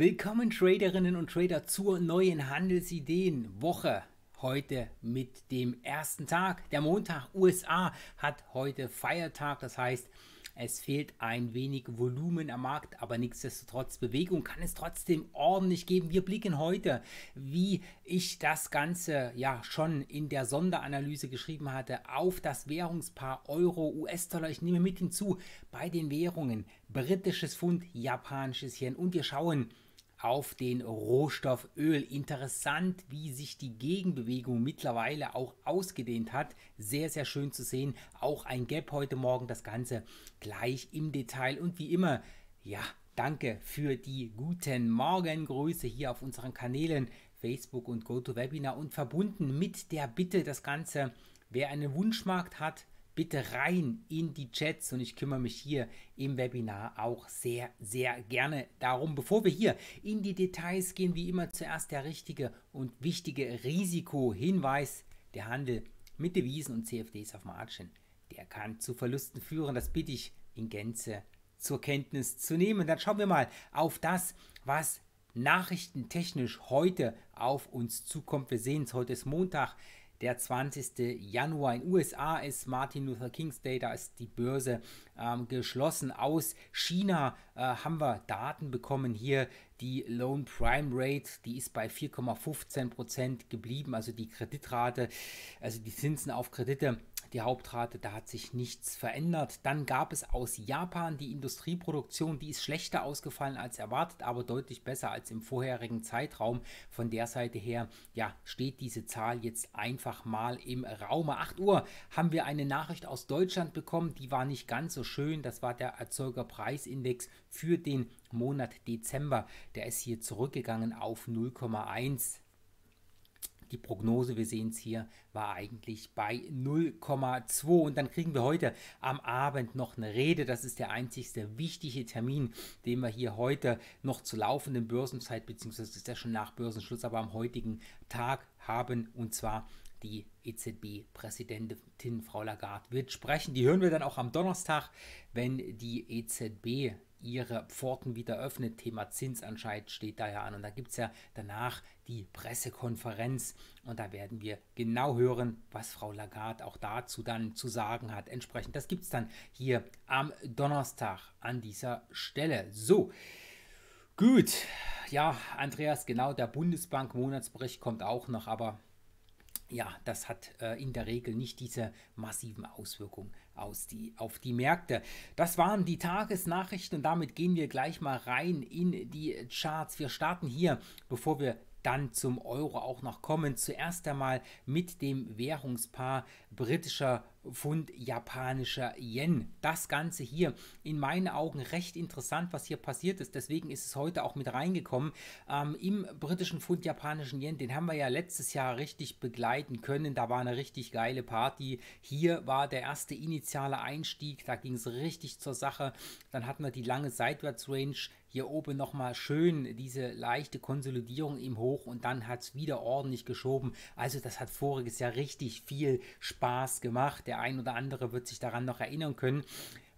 Willkommen Traderinnen und Trader zur neuen Handelsideen-Woche. Heute mit dem ersten Tag. Der Montag USA hat heute Feiertag, das heißt, es fehlt ein wenig Volumen am Markt, aber nichtsdestotrotz Bewegung kann es trotzdem ordentlich geben. Wir blicken heute, wie ich das Ganze ja schon in der Sonderanalyse geschrieben hatte, auf das Währungspaar Euro-US-Dollar. Ich nehme mit hinzu bei den Währungen britisches Pfund, japanisches Yen und wir schauen, auf den Rohstoff Öl. Interessant, wie sich die Gegenbewegung mittlerweile auch ausgedehnt hat. Sehr, sehr schön zu sehen. Auch ein Gap heute Morgen. Das Ganze gleich im Detail. Und wie immer, ja, danke für die guten Morgengrüße hier auf unseren Kanälen Facebook und GoToWebinar und verbunden mit der Bitte, das Ganze, wer einen Wunschmarkt hat, bitte rein in die Chats und ich kümmere mich hier im Webinar auch sehr, sehr gerne darum. Bevor wir hier in die Details gehen, wie immer zuerst der richtige und wichtige Risikohinweis. Der Handel mit Devisen und CFDs auf Margin, der kann zu Verlusten führen. Das bitte ich in Gänze zur Kenntnis zu nehmen. Dann schauen wir mal auf das, was nachrichtentechnisch heute auf uns zukommt. Wir sehen es, heute ist Montag, der 20. Januar. In den USA ist Martin Luther King's Day, da ist die Börse ähm, geschlossen. Aus China äh, haben wir Daten bekommen hier. Die Loan Prime Rate, die ist bei 4,15% geblieben, also die Kreditrate, also die Zinsen auf Kredite die Hauptrate, da hat sich nichts verändert. Dann gab es aus Japan die Industrieproduktion, die ist schlechter ausgefallen als erwartet, aber deutlich besser als im vorherigen Zeitraum. Von der Seite her, ja, steht diese Zahl jetzt einfach mal im Raum. 8 Uhr haben wir eine Nachricht aus Deutschland bekommen, die war nicht ganz so schön. Das war der Erzeugerpreisindex für den Monat Dezember. Der ist hier zurückgegangen auf 0,1 die Prognose, wir sehen es hier, war eigentlich bei 0,2 und dann kriegen wir heute am Abend noch eine Rede. Das ist der einzigste wichtige Termin, den wir hier heute noch zur laufenden Börsenzeit, beziehungsweise ist ja schon nach Börsenschluss, aber am heutigen Tag haben und zwar die EZB-Präsidentin Frau Lagarde wird sprechen. Die hören wir dann auch am Donnerstag, wenn die EZB ihre Pforten wieder öffnet. Thema Zinsanscheid steht da ja an. Und da gibt es ja danach die Pressekonferenz. Und da werden wir genau hören, was Frau Lagarde auch dazu dann zu sagen hat. Entsprechend, das gibt es dann hier am Donnerstag an dieser Stelle. So, gut. Ja, Andreas, genau, der Bundesbank-Monatsbericht kommt auch noch, aber ja, das hat äh, in der Regel nicht diese massiven Auswirkungen aus die, auf die Märkte. Das waren die Tagesnachrichten und damit gehen wir gleich mal rein in die Charts. Wir starten hier, bevor wir dann zum Euro auch noch kommen. Zuerst einmal mit dem Währungspaar britischer Pfund japanischer Yen. Das Ganze hier in meinen Augen recht interessant, was hier passiert ist. Deswegen ist es heute auch mit reingekommen. Ähm, Im britischen Pfund japanischen Yen, den haben wir ja letztes Jahr richtig begleiten können. Da war eine richtig geile Party. Hier war der erste initiale Einstieg. Da ging es richtig zur Sache. Dann hatten wir die lange Seitwärtsrange hier oben nochmal schön diese leichte Konsolidierung im Hoch und dann hat es wieder ordentlich geschoben. Also das hat voriges Jahr richtig viel Spaß gemacht. Der ein oder andere wird sich daran noch erinnern können.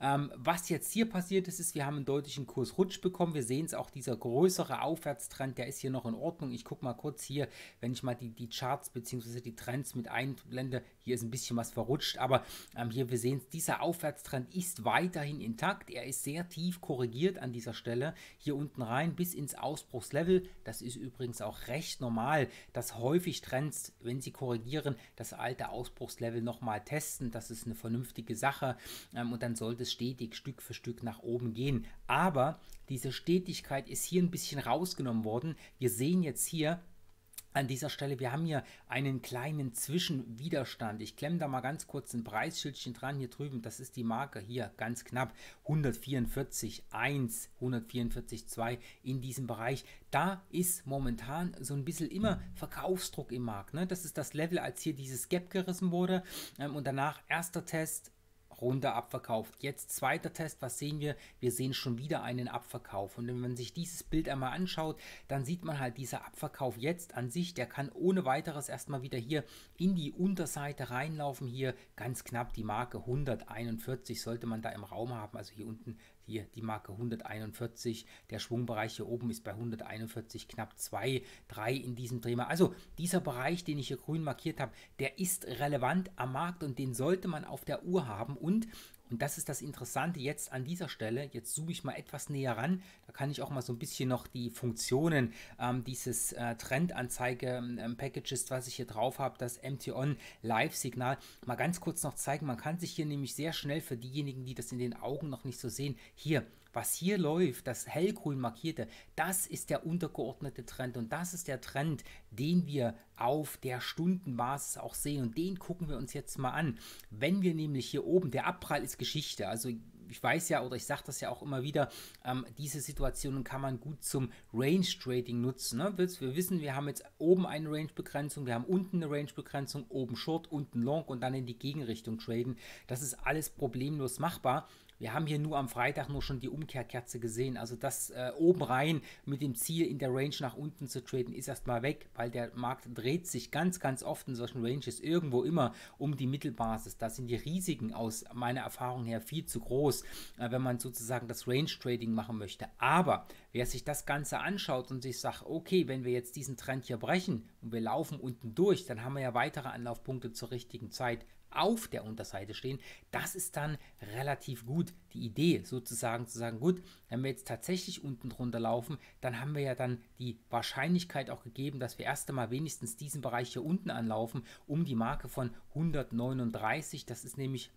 Ähm, was jetzt hier passiert ist, ist, wir haben einen deutlichen Kursrutsch bekommen. Wir sehen es auch, dieser größere Aufwärtstrend, der ist hier noch in Ordnung. Ich gucke mal kurz hier, wenn ich mal die, die Charts bzw. die Trends mit einblende. Hier ist ein bisschen was verrutscht, aber ähm, hier, wir sehen es, dieser Aufwärtstrend ist weiterhin intakt. Er ist sehr tief korrigiert an dieser Stelle. Hier unten rein bis ins Ausbruchslevel. Das ist übrigens auch recht normal, dass häufig Trends, wenn sie korrigieren, das alte Ausbruchslevel nochmal testen. Das ist eine vernünftige Sache ähm, und dann sollte es stetig Stück für Stück nach oben gehen. Aber diese Stetigkeit ist hier ein bisschen rausgenommen worden. Wir sehen jetzt hier, an dieser Stelle, wir haben hier einen kleinen Zwischenwiderstand. Ich klemme da mal ganz kurz ein Preisschildchen dran hier drüben. Das ist die Marke hier ganz knapp 144,1, 144,2 in diesem Bereich. Da ist momentan so ein bisschen immer Verkaufsdruck im Markt. Ne? Das ist das Level, als hier dieses Gap gerissen wurde ähm, und danach erster Test, runter abverkauft. Jetzt zweiter Test, was sehen wir? Wir sehen schon wieder einen Abverkauf. Und wenn man sich dieses Bild einmal anschaut, dann sieht man halt dieser Abverkauf jetzt an sich, der kann ohne weiteres erstmal wieder hier in die Unterseite reinlaufen. Hier ganz knapp die Marke 141 sollte man da im Raum haben. Also hier unten hier die Marke 141. Der Schwungbereich hier oben ist bei 141 knapp 2, 3 in diesem Drehmal. Also dieser Bereich, den ich hier grün markiert habe, der ist relevant am Markt und den sollte man auf der Uhr haben. Und und das ist das Interessante jetzt an dieser Stelle. Jetzt zoome ich mal etwas näher ran. Da kann ich auch mal so ein bisschen noch die Funktionen ähm, dieses äh, Trendanzeige-Packages, ähm, was ich hier drauf habe, das MT-On Live-Signal, mal ganz kurz noch zeigen. Man kann sich hier nämlich sehr schnell für diejenigen, die das in den Augen noch nicht so sehen, hier was hier läuft, das hellgrün markierte, das ist der untergeordnete Trend und das ist der Trend, den wir auf der Stundenbasis auch sehen und den gucken wir uns jetzt mal an. Wenn wir nämlich hier oben, der Abprall ist Geschichte, also ich weiß ja oder ich sage das ja auch immer wieder, ähm, diese Situationen kann man gut zum Range Trading nutzen. Ne? Wir wissen, wir haben jetzt oben eine Range-Begrenzung, wir haben unten eine Range-Begrenzung, oben Short, unten Long und dann in die Gegenrichtung traden. Das ist alles problemlos machbar. Wir haben hier nur am Freitag nur schon die Umkehrkerze gesehen. Also das äh, oben rein mit dem Ziel in der Range nach unten zu traden ist erstmal weg, weil der Markt dreht sich ganz, ganz oft in solchen Ranges irgendwo immer um die Mittelbasis. Da sind die Risiken aus meiner Erfahrung her viel zu groß, äh, wenn man sozusagen das Range Trading machen möchte. Aber wer sich das Ganze anschaut und sich sagt, okay, wenn wir jetzt diesen Trend hier brechen und wir laufen unten durch, dann haben wir ja weitere Anlaufpunkte zur richtigen Zeit auf der Unterseite stehen, das ist dann relativ gut. Die Idee sozusagen zu sagen, gut, wenn wir jetzt tatsächlich unten drunter laufen, dann haben wir ja dann die Wahrscheinlichkeit auch gegeben, dass wir erst einmal wenigstens diesen Bereich hier unten anlaufen, um die Marke von 139, das ist nämlich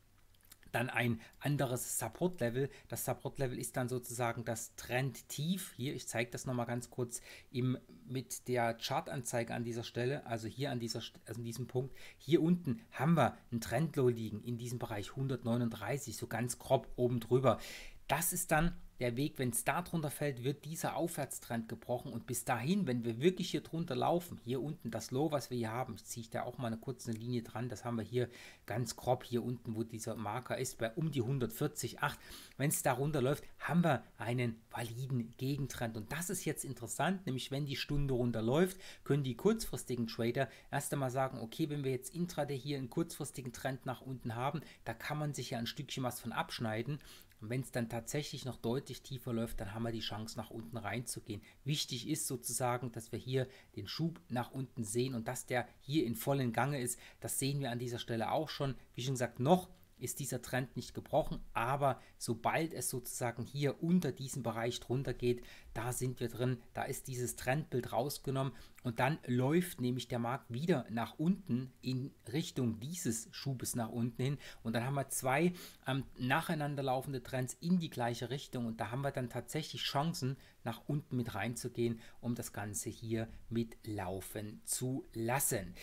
dann ein anderes Support-Level. Das Support-Level ist dann sozusagen das Trend-Tief. Hier, ich zeige das nochmal ganz kurz im, mit der Chartanzeige an dieser Stelle, also hier an, dieser, also an diesem Punkt. Hier unten haben wir ein Trendlow liegen in diesem Bereich 139, so ganz grob oben drüber. Das ist dann der Weg, wenn es da drunter fällt, wird dieser Aufwärtstrend gebrochen. Und bis dahin, wenn wir wirklich hier drunter laufen, hier unten das Low, was wir hier haben, ziehe ich da auch mal eine kurze Linie dran, das haben wir hier ganz grob hier unten, wo dieser Marker ist, bei um die 140,8. Wenn es da runter läuft, haben wir einen validen Gegentrend. Und das ist jetzt interessant, nämlich wenn die Stunde runterläuft, können die kurzfristigen Trader erst einmal sagen, okay, wenn wir jetzt intraday hier einen kurzfristigen Trend nach unten haben, da kann man sich ja ein Stückchen was von abschneiden und wenn es dann tatsächlich noch deutlich tiefer läuft, dann haben wir die Chance, nach unten reinzugehen. Wichtig ist sozusagen, dass wir hier den Schub nach unten sehen und dass der hier in vollen Gange ist. Das sehen wir an dieser Stelle auch schon. Wie schon gesagt, noch ist dieser Trend nicht gebrochen, aber sobald es sozusagen hier unter diesem Bereich drunter geht, da sind wir drin, da ist dieses Trendbild rausgenommen und dann läuft nämlich der Markt wieder nach unten in Richtung dieses Schubes nach unten hin und dann haben wir zwei ähm, nacheinander laufende Trends in die gleiche Richtung und da haben wir dann tatsächlich Chancen nach unten mit reinzugehen, um das Ganze hier mitlaufen zu lassen.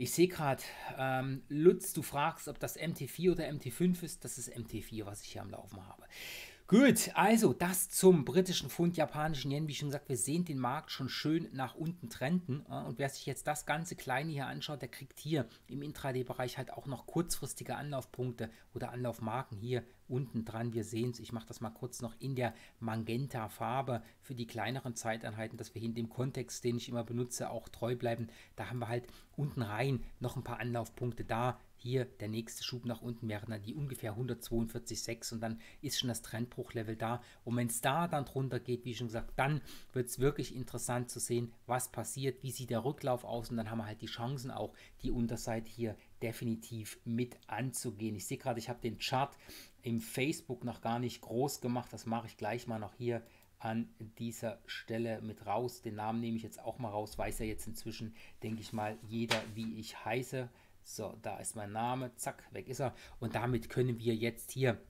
Ich sehe gerade, ähm, Lutz, du fragst, ob das MT4 oder MT5 ist. Das ist MT4, was ich hier am Laufen habe. Gut, also das zum britischen Pfund, japanischen Yen. Wie schon gesagt, wir sehen den Markt schon schön nach unten trenden. Und wer sich jetzt das ganze Kleine hier anschaut, der kriegt hier im Intraday-Bereich halt auch noch kurzfristige Anlaufpunkte oder Anlaufmarken hier unten dran. Wir sehen es, ich mache das mal kurz noch in der Magenta-Farbe für die kleineren Zeiteinheiten, dass wir hier in dem Kontext, den ich immer benutze, auch treu bleiben. Da haben wir halt unten rein noch ein paar Anlaufpunkte da hier der nächste Schub nach unten wäre dann die ungefähr 142,6 und dann ist schon das Trendbruchlevel da. Und wenn es da dann drunter geht, wie schon gesagt, dann wird es wirklich interessant zu sehen, was passiert, wie sieht der Rücklauf aus und dann haben wir halt die Chancen auch, die Unterseite hier definitiv mit anzugehen. Ich sehe gerade, ich habe den Chart im Facebook noch gar nicht groß gemacht. Das mache ich gleich mal noch hier an dieser Stelle mit raus. Den Namen nehme ich jetzt auch mal raus. Weiß ja jetzt inzwischen, denke ich mal, jeder, wie ich heiße. So, da ist mein Name, zack, weg ist er. Und damit können wir jetzt hier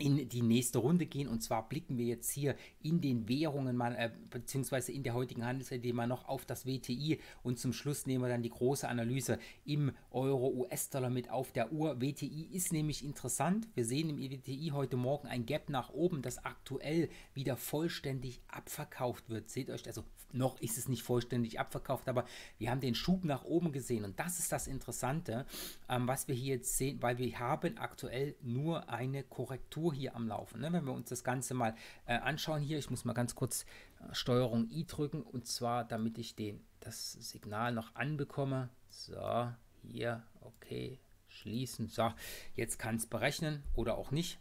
in die nächste Runde gehen. Und zwar blicken wir jetzt hier in den Währungen mal, äh, beziehungsweise in der heutigen Handelsidee mal noch auf das WTI und zum Schluss nehmen wir dann die große Analyse im Euro-US-Dollar mit auf der Uhr. WTI ist nämlich interessant. Wir sehen im WTI heute Morgen ein Gap nach oben, das aktuell wieder vollständig abverkauft wird. Seht euch, also noch ist es nicht vollständig abverkauft, aber wir haben den Schub nach oben gesehen und das ist das Interessante, ähm, was wir hier jetzt sehen, weil wir haben aktuell nur eine Korrektur hier am Laufen. Ne? Wenn wir uns das Ganze mal äh, anschauen hier, ich muss mal ganz kurz äh, Steuerung I drücken und zwar damit ich den, das Signal noch anbekomme. So, hier, okay, schließen. So, jetzt kann es berechnen oder auch nicht.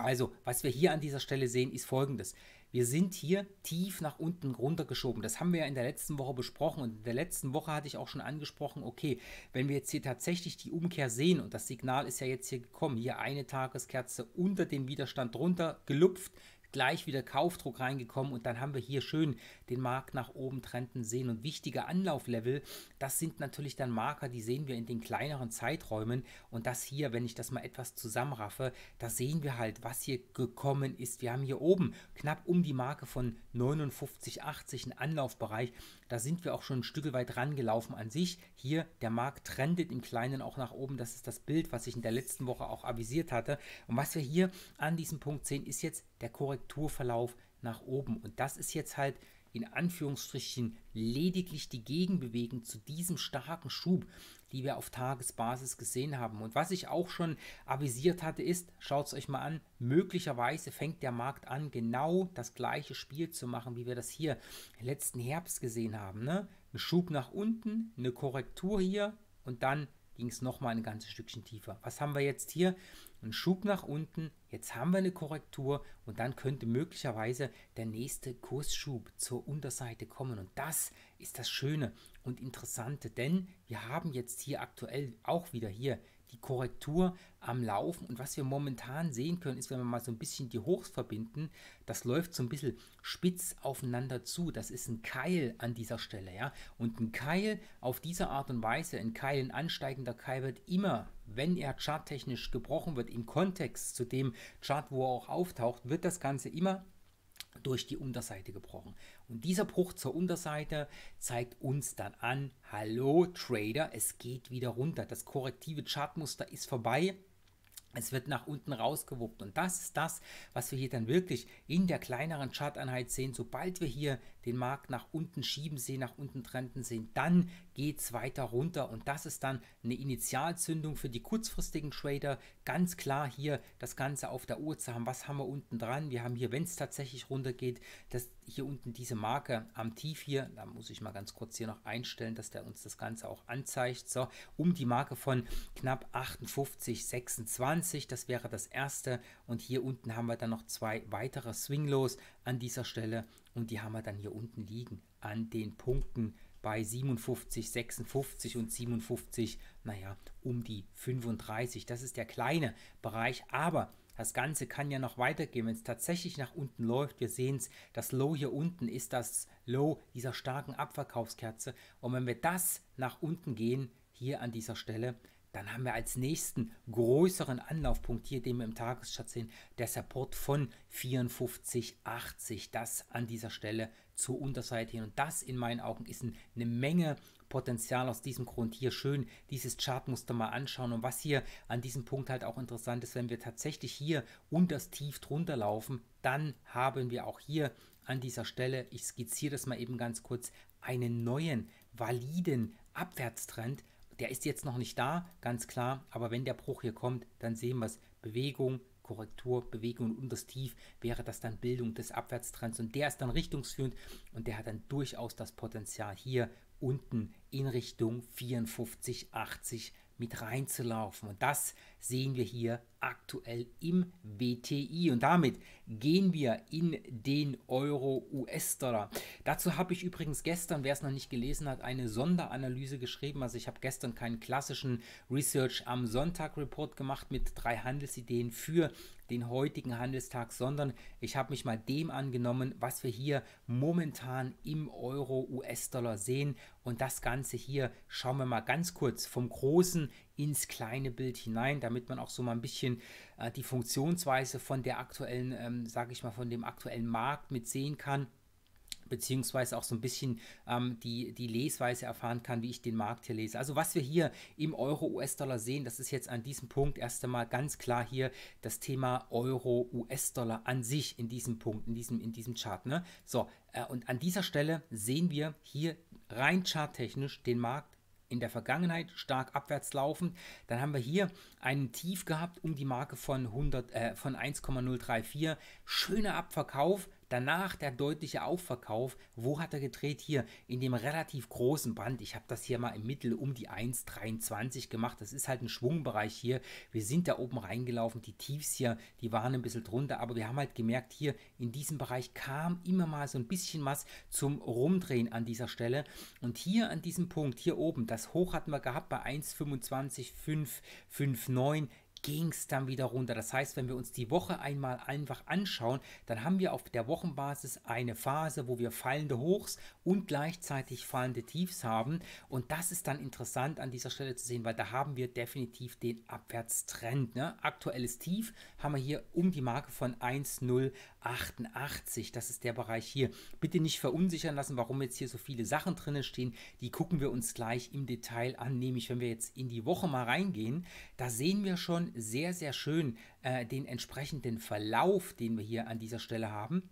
Also, was wir hier an dieser Stelle sehen, ist folgendes. Wir sind hier tief nach unten runtergeschoben. Das haben wir ja in der letzten Woche besprochen. Und in der letzten Woche hatte ich auch schon angesprochen, okay, wenn wir jetzt hier tatsächlich die Umkehr sehen, und das Signal ist ja jetzt hier gekommen, hier eine Tageskerze unter dem Widerstand runter gelupft, gleich wieder Kaufdruck reingekommen und dann haben wir hier schön den Markt nach oben trenden sehen. Und wichtige Anlauflevel, das sind natürlich dann Marker, die sehen wir in den kleineren Zeiträumen. Und das hier, wenn ich das mal etwas zusammenraffe, da sehen wir halt, was hier gekommen ist. Wir haben hier oben knapp um die Marke von 59,80 einen Anlaufbereich. Da sind wir auch schon ein Stück weit rangelaufen an sich. Hier, der Markt trendet im Kleinen auch nach oben. Das ist das Bild, was ich in der letzten Woche auch avisiert hatte. Und was wir hier an diesem Punkt sehen, ist jetzt der Korrekturverlauf nach oben. Und das ist jetzt halt in Anführungsstrichen lediglich die Gegenbewegung zu diesem starken Schub, die wir auf Tagesbasis gesehen haben. Und was ich auch schon avisiert hatte, ist, schaut es euch mal an, möglicherweise fängt der Markt an, genau das gleiche Spiel zu machen, wie wir das hier letzten Herbst gesehen haben. Ne? Ein Schub nach unten, eine Korrektur hier und dann ging es nochmal ein ganzes Stückchen tiefer. Was haben wir jetzt hier? Ein Schub nach unten, jetzt haben wir eine Korrektur und dann könnte möglicherweise der nächste Kursschub zur Unterseite kommen. Und das ist das Schöne und Interessante, denn wir haben jetzt hier aktuell auch wieder hier die Korrektur am Laufen. Und was wir momentan sehen können, ist, wenn wir mal so ein bisschen die Hochs verbinden, das läuft so ein bisschen spitz aufeinander zu. Das ist ein Keil an dieser Stelle. ja. Und ein Keil auf diese Art und Weise, ein Keil, ein ansteigender Keil wird immer, wenn er charttechnisch gebrochen wird, im Kontext zu dem Chart, wo er auch auftaucht, wird das Ganze immer durch die Unterseite gebrochen. Und dieser Bruch zur Unterseite zeigt uns dann an, hallo Trader, es geht wieder runter. Das korrektive Chartmuster ist vorbei. Es wird nach unten rausgewuppt und das ist das, was wir hier dann wirklich in der kleineren Charteinheit sehen. Sobald wir hier den Markt nach unten schieben sehen, nach unten trenden sehen, dann geht es weiter runter und das ist dann eine Initialzündung für die kurzfristigen Trader. Ganz klar hier das Ganze auf der Uhr zu haben. Was haben wir unten dran? Wir haben hier, wenn es tatsächlich runter geht, das hier unten diese Marke am Tief hier, da muss ich mal ganz kurz hier noch einstellen, dass der uns das Ganze auch anzeigt. So, um die Marke von knapp 58, 26, das wäre das erste und hier unten haben wir dann noch zwei weitere Swinglos an dieser Stelle und die haben wir dann hier unten liegen an den Punkten bei 57, 56 und 57, naja, um die 35. Das ist der kleine Bereich, aber das Ganze kann ja noch weitergehen, wenn es tatsächlich nach unten läuft. Wir sehen es, das Low hier unten ist das Low dieser starken Abverkaufskerze. Und wenn wir das nach unten gehen, hier an dieser Stelle, dann haben wir als nächsten größeren Anlaufpunkt hier, den wir im Tageschart sehen, der Support von 54,80. Das an dieser Stelle zur Unterseite hin. Und das in meinen Augen ist eine Menge Potenzial aus diesem Grund hier schön dieses Chartmuster mal anschauen. Und was hier an diesem Punkt halt auch interessant ist, wenn wir tatsächlich hier unter das Tief drunter laufen, dann haben wir auch hier an dieser Stelle, ich skizziere das mal eben ganz kurz, einen neuen, validen Abwärtstrend, der ist jetzt noch nicht da, ganz klar, aber wenn der Bruch hier kommt, dann sehen wir es. Bewegung, Korrektur, Bewegung und das Tief wäre das dann Bildung des Abwärtstrends und der ist dann richtungsführend und der hat dann durchaus das Potenzial hier unten in Richtung 54,80 mit reinzulaufen. Und das sehen wir hier aktuell im WTI. Und damit gehen wir in den Euro-US-Dollar. Dazu habe ich übrigens gestern, wer es noch nicht gelesen hat, eine Sonderanalyse geschrieben. Also ich habe gestern keinen klassischen Research am Sonntag Report gemacht mit drei Handelsideen für den heutigen Handelstag, sondern ich habe mich mal dem angenommen, was wir hier momentan im Euro-US-Dollar sehen. Und das Ganze hier schauen wir mal ganz kurz vom großen ins kleine Bild hinein, damit man auch so mal ein bisschen äh, die Funktionsweise von der aktuellen, ähm, sage ich mal, von dem aktuellen Markt mit sehen kann beziehungsweise auch so ein bisschen ähm, die, die Lesweise erfahren kann, wie ich den Markt hier lese. Also was wir hier im Euro-US-Dollar sehen, das ist jetzt an diesem Punkt erst einmal ganz klar hier das Thema Euro-US-Dollar an sich in diesem Punkt, in diesem, in diesem Chart. Ne? So, äh, und an dieser Stelle sehen wir hier rein charttechnisch den Markt in der Vergangenheit stark abwärts laufen. Dann haben wir hier einen Tief gehabt um die Marke von, äh, von 1,034. Schöner Abverkauf, Danach der deutliche Aufverkauf. Wo hat er gedreht? Hier in dem relativ großen Band. Ich habe das hier mal im Mittel um die 1,23 gemacht. Das ist halt ein Schwungbereich hier. Wir sind da oben reingelaufen. Die Tiefs hier, die waren ein bisschen drunter. Aber wir haben halt gemerkt, hier in diesem Bereich kam immer mal so ein bisschen was zum Rumdrehen an dieser Stelle. Und hier an diesem Punkt, hier oben, das Hoch hatten wir gehabt bei 1,25,559 ging es dann wieder runter. Das heißt, wenn wir uns die Woche einmal einfach anschauen, dann haben wir auf der Wochenbasis eine Phase, wo wir fallende Hochs und gleichzeitig fallende Tiefs haben. Und das ist dann interessant an dieser Stelle zu sehen, weil da haben wir definitiv den Abwärtstrend. Ne? Aktuelles Tief haben wir hier um die Marke von 1,088. Das ist der Bereich hier. Bitte nicht verunsichern lassen, warum jetzt hier so viele Sachen drin stehen. Die gucken wir uns gleich im Detail an, nämlich wenn wir jetzt in die Woche mal reingehen, da sehen wir schon, sehr, sehr schön äh, den entsprechenden Verlauf, den wir hier an dieser Stelle haben.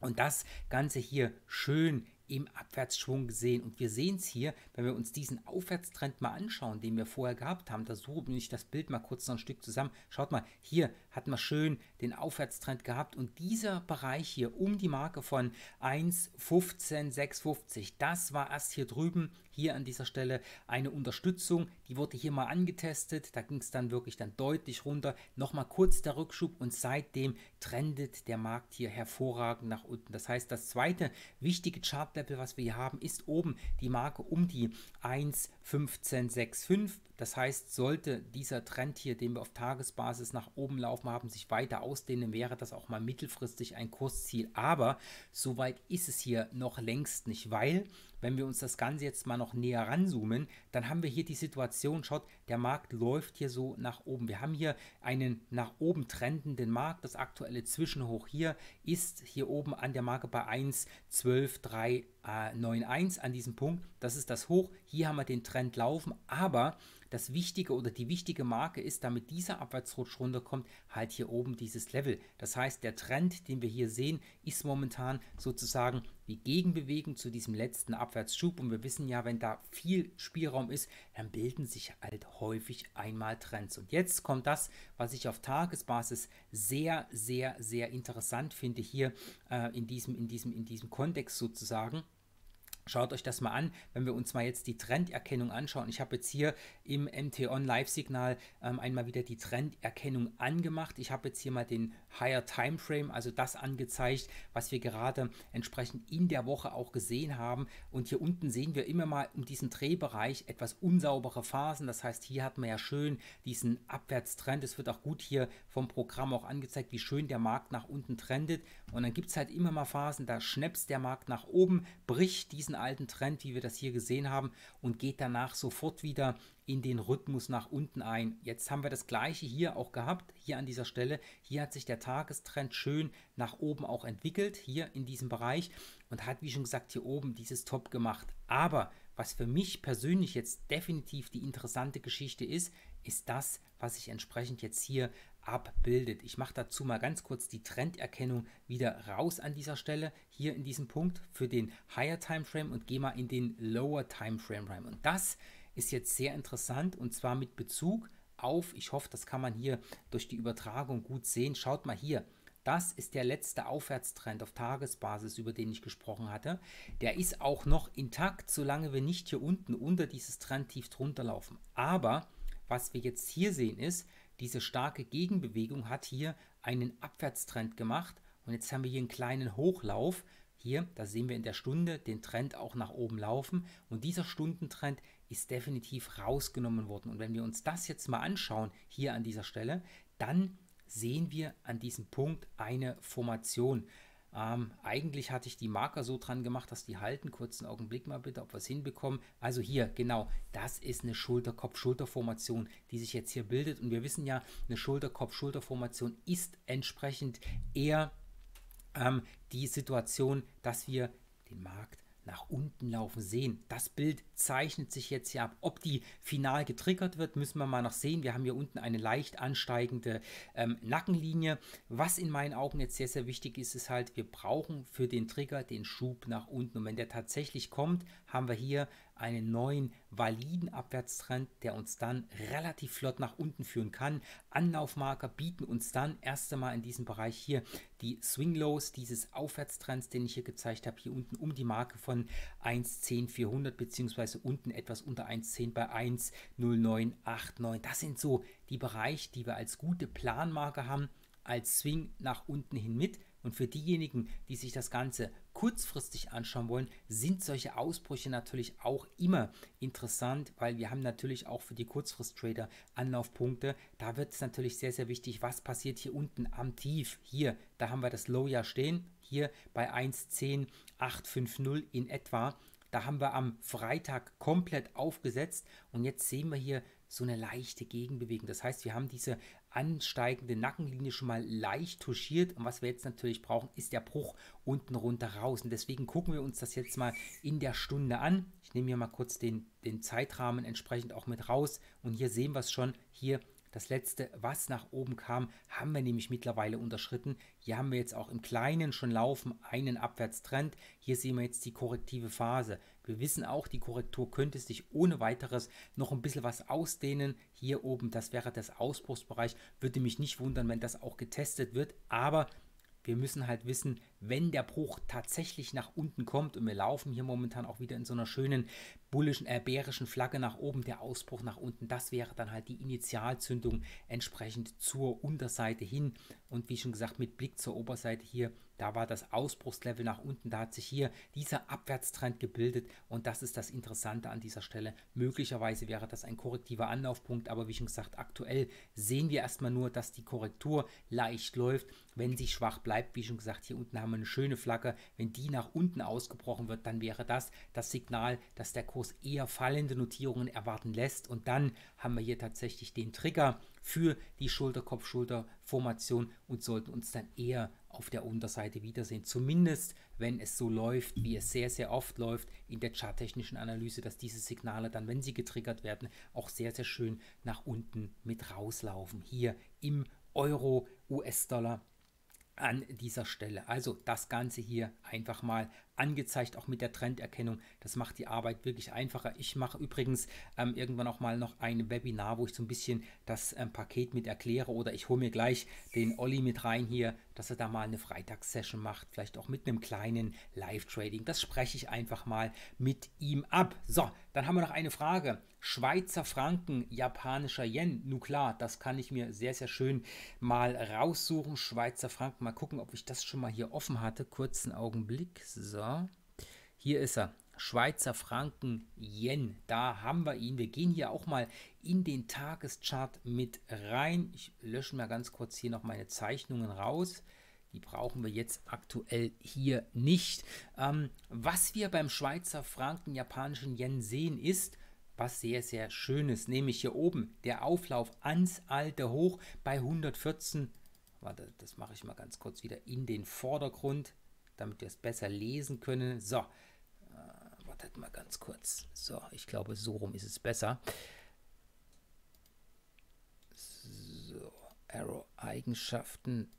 Und das Ganze hier schön im Abwärtsschwung gesehen. Und wir sehen es hier, wenn wir uns diesen Aufwärtstrend mal anschauen, den wir vorher gehabt haben. Da suche ich das Bild mal kurz noch ein Stück zusammen. Schaut mal, hier hat man schön den Aufwärtstrend gehabt. Und dieser Bereich hier um die Marke von 1,15,650, das war erst hier drüben, hier an dieser Stelle eine Unterstützung. Die wurde hier mal angetestet. Da ging es dann wirklich dann deutlich runter. Nochmal kurz der Rückschub und seitdem trendet der Markt hier hervorragend nach unten. Das heißt, das zweite wichtige Chart Level, was wir hier haben, ist oben die Marke um die 1,1565. Das heißt, sollte dieser Trend hier, den wir auf Tagesbasis nach oben laufen haben, sich weiter ausdehnen, wäre das auch mal mittelfristig ein Kursziel. Aber soweit ist es hier noch längst nicht, weil wenn wir uns das Ganze jetzt mal noch näher ranzoomen, dann haben wir hier die Situation, schaut, der Markt läuft hier so nach oben. Wir haben hier einen nach oben trendenden Markt. Das aktuelle Zwischenhoch hier ist hier oben an der Marke bei 1,12391 an diesem Punkt. Das ist das Hoch. Hier haben wir den Trend laufen, aber das Wichtige oder die wichtige Marke ist, damit dieser Abwärtsrutsch runterkommt, halt hier oben dieses Level. Das heißt, der Trend, den wir hier sehen, ist momentan sozusagen die Gegenbewegung zu diesem letzten Abwärtsschub. Und wir wissen ja, wenn da viel Spielraum ist, dann bilden sich halt häufig einmal Trends. Und jetzt kommt das, was ich auf Tagesbasis sehr, sehr, sehr interessant finde hier äh, in, diesem, in, diesem, in diesem Kontext sozusagen. Schaut euch das mal an, wenn wir uns mal jetzt die Trenderkennung anschauen. Ich habe jetzt hier im MT-On Live-Signal ähm, einmal wieder die Trenderkennung angemacht. Ich habe jetzt hier mal den Higher Time Frame, also das angezeigt, was wir gerade entsprechend in der Woche auch gesehen haben. Und hier unten sehen wir immer mal um diesen Drehbereich etwas unsaubere Phasen. Das heißt, hier hat man ja schön diesen Abwärtstrend. Es wird auch gut hier vom Programm auch angezeigt, wie schön der Markt nach unten trendet. Und dann gibt es halt immer mal Phasen, da schnäpst der Markt nach oben, bricht diesen alten Trend, wie wir das hier gesehen haben, und geht danach sofort wieder in den Rhythmus nach unten ein. Jetzt haben wir das gleiche hier auch gehabt, hier an dieser Stelle. Hier hat sich der Tagestrend schön nach oben auch entwickelt, hier in diesem Bereich und hat, wie schon gesagt, hier oben dieses Top gemacht. Aber was für mich persönlich jetzt definitiv die interessante Geschichte ist, ist das, was ich entsprechend jetzt hier abbildet. Ich mache dazu mal ganz kurz die Trenderkennung wieder raus an dieser Stelle, hier in diesem Punkt für den Higher Time Frame und gehe mal in den Lower Time Frame rein. Und das ist jetzt sehr interessant und zwar mit Bezug auf, ich hoffe, das kann man hier durch die Übertragung gut sehen. Schaut mal hier. Das ist der letzte Aufwärtstrend auf Tagesbasis, über den ich gesprochen hatte. Der ist auch noch intakt, solange wir nicht hier unten unter dieses Trendtief drunter laufen. Aber was wir jetzt hier sehen ist, diese starke Gegenbewegung hat hier einen Abwärtstrend gemacht und jetzt haben wir hier einen kleinen Hochlauf. Hier, da sehen wir in der Stunde den Trend auch nach oben laufen und dieser Stundentrend ist definitiv rausgenommen worden. Und wenn wir uns das jetzt mal anschauen, hier an dieser Stelle, dann sehen wir an diesem Punkt eine Formation. Ähm, eigentlich hatte ich die Marker so dran gemacht, dass die halten. Kurzen Augenblick mal bitte, ob wir es hinbekommen. Also hier, genau, das ist eine Schulter-Kopf-Schulter-Formation, die sich jetzt hier bildet. Und wir wissen ja, eine Schulter-Kopf-Schulter-Formation ist entsprechend eher ähm, die Situation, dass wir den Markt nach unten laufen sehen. Das Bild zeichnet sich jetzt hier ab. Ob die final getriggert wird, müssen wir mal noch sehen. Wir haben hier unten eine leicht ansteigende ähm, Nackenlinie. Was in meinen Augen jetzt sehr, sehr wichtig ist, ist halt, wir brauchen für den Trigger den Schub nach unten. Und wenn der tatsächlich kommt, haben wir hier einen neuen validen Abwärtstrend, der uns dann relativ flott nach unten führen kann. Anlaufmarker bieten uns dann erst einmal in diesem Bereich hier die Swing Lows dieses Aufwärtstrends, den ich hier gezeigt habe, hier unten um die Marke von 1,10400 beziehungsweise unten etwas unter 1,10 bei 1,0989. Das sind so die Bereiche, die wir als gute Planmarke haben, als Swing nach unten hin mit. Und für diejenigen, die sich das Ganze kurzfristig anschauen wollen, sind solche Ausbrüche natürlich auch immer interessant, weil wir haben natürlich auch für die Kurzfrist-Trader Anlaufpunkte. Da wird es natürlich sehr, sehr wichtig, was passiert hier unten am Tief. Hier, da haben wir das Low ja stehen, hier bei 1,10850 in etwa. Da haben wir am Freitag komplett aufgesetzt und jetzt sehen wir hier so eine leichte Gegenbewegung. Das heißt, wir haben diese ansteigende Nackenlinie schon mal leicht touchiert. Und was wir jetzt natürlich brauchen, ist der Bruch unten runter raus. Und deswegen gucken wir uns das jetzt mal in der Stunde an. Ich nehme hier mal kurz den, den Zeitrahmen entsprechend auch mit raus. Und hier sehen wir es schon. Hier das letzte, was nach oben kam, haben wir nämlich mittlerweile unterschritten. Hier haben wir jetzt auch im Kleinen schon laufen einen Abwärtstrend. Hier sehen wir jetzt die korrektive Phase. Wir wissen auch, die Korrektur könnte sich ohne weiteres noch ein bisschen was ausdehnen. Hier oben, das wäre das Ausbruchsbereich. Würde mich nicht wundern, wenn das auch getestet wird. Aber wir müssen halt wissen, wenn der Bruch tatsächlich nach unten kommt und wir laufen hier momentan auch wieder in so einer schönen bullischen, äh, Flagge nach oben, der Ausbruch nach unten, das wäre dann halt die Initialzündung entsprechend zur Unterseite hin und wie schon gesagt mit Blick zur Oberseite hier da war das Ausbruchslevel nach unten, da hat sich hier dieser Abwärtstrend gebildet und das ist das Interessante an dieser Stelle. Möglicherweise wäre das ein korrektiver Anlaufpunkt, aber wie schon gesagt, aktuell sehen wir erstmal nur, dass die Korrektur leicht läuft. Wenn sie schwach bleibt, wie schon gesagt, hier unten haben wir eine schöne Flagge. Wenn die nach unten ausgebrochen wird, dann wäre das das Signal, dass der Kurs eher fallende Notierungen erwarten lässt und dann haben wir hier tatsächlich den Trigger für die Schulter-Kopf-Schulter-Formation und sollten uns dann eher auf der Unterseite wiedersehen. Zumindest, wenn es so läuft, wie es sehr, sehr oft läuft in der charttechnischen Analyse, dass diese Signale dann, wenn sie getriggert werden, auch sehr, sehr schön nach unten mit rauslaufen. Hier im Euro, US-Dollar an dieser Stelle. Also das Ganze hier einfach mal angezeigt, auch mit der Trenderkennung. Das macht die Arbeit wirklich einfacher. Ich mache übrigens ähm, irgendwann auch mal noch ein Webinar, wo ich so ein bisschen das ähm, Paket mit erkläre oder ich hole mir gleich den Olli mit rein hier, dass er da mal eine Freitagssession macht, vielleicht auch mit einem kleinen Live-Trading. Das spreche ich einfach mal mit ihm ab. So, dann haben wir noch eine Frage. Schweizer Franken, japanischer Yen. Nun klar, das kann ich mir sehr, sehr schön mal raussuchen. Schweizer Franken, mal gucken, ob ich das schon mal hier offen hatte. Kurzen Augenblick. So. Hier ist er. Schweizer Franken, Yen. Da haben wir ihn. Wir gehen hier auch mal in den Tageschart mit rein. Ich lösche mal ganz kurz hier noch meine Zeichnungen raus. Die brauchen wir jetzt aktuell hier nicht. Ähm, was wir beim Schweizer Franken, japanischen Yen sehen, ist, was sehr, sehr schön ist, nämlich hier oben der Auflauf ans alte Hoch bei 114. Warte, das mache ich mal ganz kurz wieder in den Vordergrund damit wir es besser lesen können. So, äh, wartet mal ganz kurz. So, ich glaube, so rum ist es besser. So, Arrow-Eigenschaften.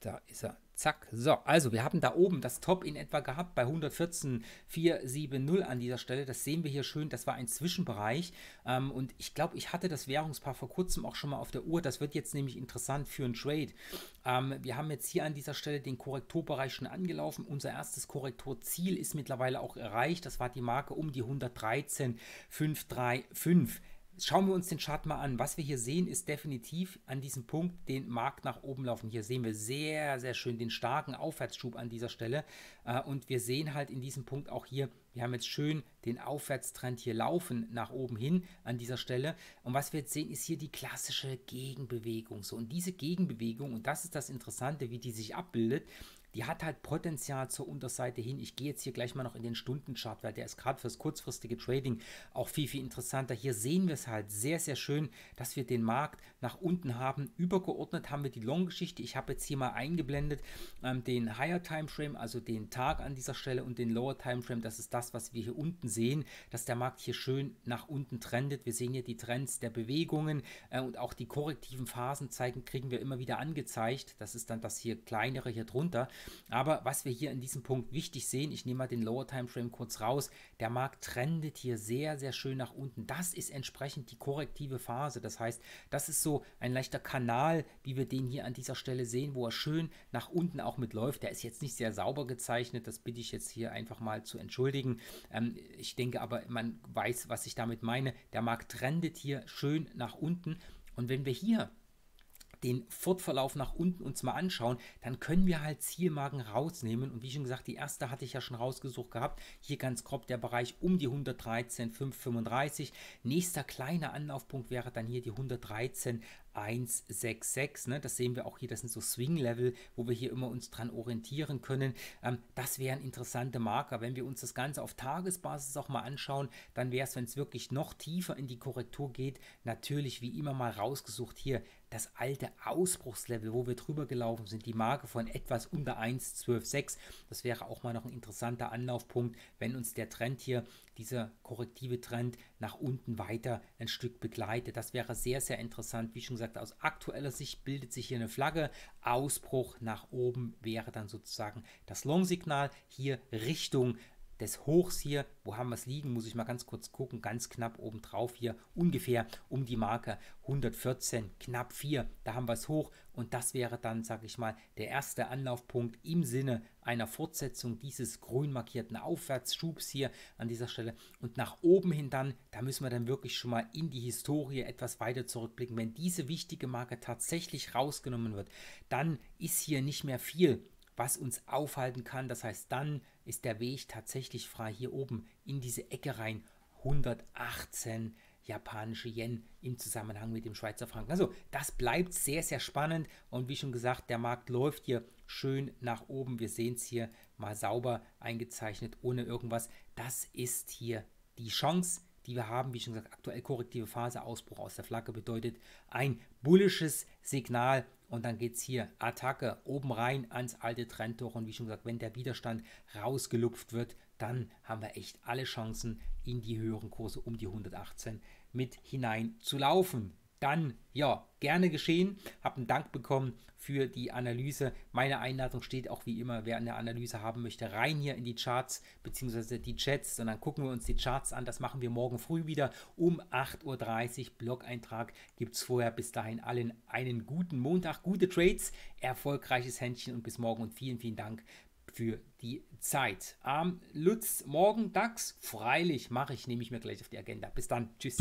Da ist er. Zack. So, also wir haben da oben das Top in etwa gehabt bei 114,470 an dieser Stelle. Das sehen wir hier schön. Das war ein Zwischenbereich. Ähm, und ich glaube, ich hatte das Währungspaar vor kurzem auch schon mal auf der Uhr. Das wird jetzt nämlich interessant für einen Trade. Ähm, wir haben jetzt hier an dieser Stelle den Korrekturbereich schon angelaufen. Unser erstes Korrekturziel ist mittlerweile auch erreicht. Das war die Marke um die 113,535. Schauen wir uns den Chart mal an. Was wir hier sehen, ist definitiv an diesem Punkt den Markt nach oben laufen. Hier sehen wir sehr, sehr schön den starken Aufwärtsschub an dieser Stelle. Äh, und wir sehen halt in diesem Punkt auch hier Wir haben jetzt schön den Aufwärtstrend hier laufen nach oben hin an dieser Stelle. Und was wir jetzt sehen, ist hier die klassische Gegenbewegung. So, und diese Gegenbewegung, und das ist das Interessante, wie die sich abbildet, die hat halt Potenzial zur Unterseite hin. Ich gehe jetzt hier gleich mal noch in den Stundenchart, weil der ist gerade fürs kurzfristige Trading auch viel, viel interessanter. Hier sehen wir es halt sehr, sehr schön, dass wir den Markt nach unten haben. Übergeordnet haben wir die Long-Geschichte. Ich habe jetzt hier mal eingeblendet ähm, den Higher Time Frame, also den Tag an dieser Stelle und den Lower Time Frame. Das ist das, was wir hier unten sehen, dass der Markt hier schön nach unten trendet. Wir sehen hier die Trends der Bewegungen äh, und auch die korrektiven Phasen zeigen, kriegen wir immer wieder angezeigt. Das ist dann das hier kleinere hier drunter. Aber was wir hier in diesem Punkt wichtig sehen, ich nehme mal den Lower Time Frame kurz raus, der Markt trendet hier sehr, sehr schön nach unten. Das ist entsprechend die korrektive Phase. Das heißt, das ist so ein leichter Kanal, wie wir den hier an dieser Stelle sehen, wo er schön nach unten auch mitläuft. Der ist jetzt nicht sehr sauber gezeichnet, das bitte ich jetzt hier einfach mal zu entschuldigen. Ähm, ich denke aber, man weiß, was ich damit meine. Der Markt trendet hier schön nach unten. Und wenn wir hier den Fortverlauf nach unten uns mal anschauen, dann können wir halt Zielmarken rausnehmen. Und wie schon gesagt, die erste hatte ich ja schon rausgesucht gehabt. Hier ganz grob der Bereich um die 113,535. Nächster kleiner Anlaufpunkt wäre dann hier die 113. 166. Ne? Das sehen wir auch hier, das sind so Swing-Level, wo wir hier immer uns dran orientieren können. Ähm, das wären interessante Marker. Wenn wir uns das Ganze auf Tagesbasis auch mal anschauen, dann wäre es, wenn es wirklich noch tiefer in die Korrektur geht, natürlich wie immer mal rausgesucht hier das alte Ausbruchslevel, wo wir drüber gelaufen sind, die Marke von etwas unter 1,12,6. Das wäre auch mal noch ein interessanter Anlaufpunkt, wenn uns der Trend hier, dieser korrektive Trend nach unten weiter ein Stück begleitet. Das wäre sehr, sehr interessant. Wie schon gesagt, aus aktueller Sicht bildet sich hier eine Flagge. Ausbruch nach oben wäre dann sozusagen das Long-Signal hier Richtung des Hochs hier, wo haben wir es liegen, muss ich mal ganz kurz gucken, ganz knapp oben drauf hier, ungefähr um die Marke 114, knapp 4, da haben wir es hoch. Und das wäre dann, sage ich mal, der erste Anlaufpunkt im Sinne einer Fortsetzung dieses grün markierten Aufwärtsschubs hier an dieser Stelle. Und nach oben hin dann, da müssen wir dann wirklich schon mal in die Historie etwas weiter zurückblicken. Wenn diese wichtige Marke tatsächlich rausgenommen wird, dann ist hier nicht mehr viel was uns aufhalten kann. Das heißt, dann ist der Weg tatsächlich frei hier oben in diese Ecke rein. 118 japanische Yen im Zusammenhang mit dem Schweizer Franken. Also das bleibt sehr, sehr spannend und wie schon gesagt, der Markt läuft hier schön nach oben. Wir sehen es hier mal sauber eingezeichnet, ohne irgendwas. Das ist hier die Chance, die wir haben, wie schon gesagt, aktuell korrektive Phase, Ausbruch aus der Flagge bedeutet ein bullisches Signal und dann geht es hier Attacke oben rein ans alte Trendtor und wie schon gesagt, wenn der Widerstand rausgelupft wird, dann haben wir echt alle Chancen in die höheren Kurse um die 118 mit hinein zu laufen dann ja, gerne geschehen. Hab einen Dank bekommen für die Analyse. Meine Einladung steht auch wie immer, wer eine Analyse haben möchte, rein hier in die Charts bzw. die Chats. Und dann gucken wir uns die Charts an. Das machen wir morgen früh wieder um 8.30 Uhr. Blog-Eintrag gibt es vorher. Bis dahin allen einen guten Montag, gute Trades, erfolgreiches Händchen und bis morgen und vielen, vielen Dank für die Zeit. Ähm, Lutz, morgen DAX, freilich mache ich, nehme ich mir gleich auf die Agenda. Bis dann, tschüss.